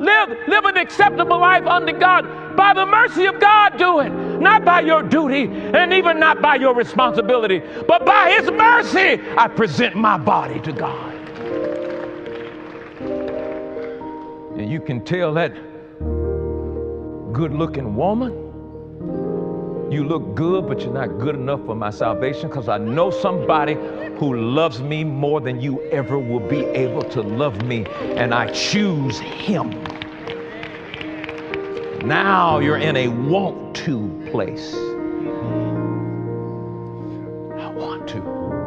Live, live an acceptable life unto God. By the mercy of God, do it. Not by your duty and even not by your responsibility, but by His mercy, I present my body to God. And you can tell that good looking woman, you look good, but you're not good enough for my salvation because I know somebody who loves me more than you ever will be able to love me, and I choose him. Now you're in a want to place. I want to.